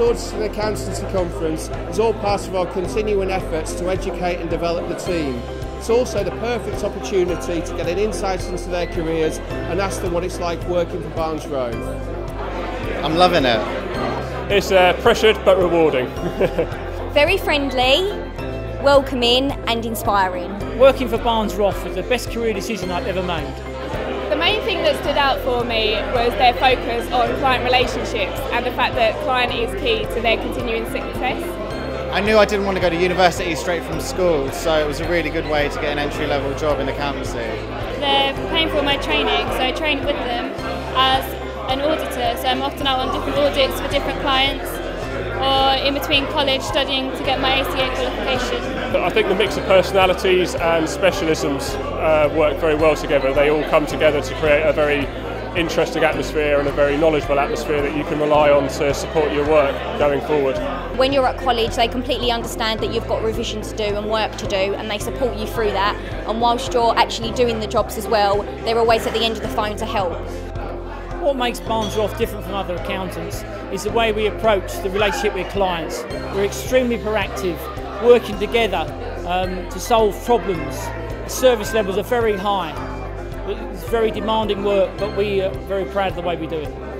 Auditing Accountancy Conference is all part of our continuing efforts to educate and develop the team. It's also the perfect opportunity to get an insight into their careers and ask them what it's like working for Barnes Roffe. I'm loving it. It's uh, pressured but rewarding. Very friendly, welcoming and inspiring. Working for Barnes Roffe was the best career decision I've ever made. The main thing that stood out for me was their focus on client relationships and the fact that client is key to their continuing success. I knew I didn't want to go to university straight from school, so it was a really good way to get an entry level job in accountancy. They're paying for my training, so I trained with them as an auditor, so I'm often out on different audits for different clients or in between college studying to get my ACA qualification. I think the mix of personalities and specialisms uh, work very well together. They all come together to create a very interesting atmosphere and a very knowledgeable atmosphere that you can rely on to support your work going forward. When you're at college, they completely understand that you've got revision to do and work to do, and they support you through that. And whilst you're actually doing the jobs as well, they're always at the end of the phone to help. What makes Barnes Roffe different from other accountants is the way we approach the relationship with clients. We're extremely proactive, working together um, to solve problems. The service levels are very high. It's very demanding work, but we are very proud of the way we do it.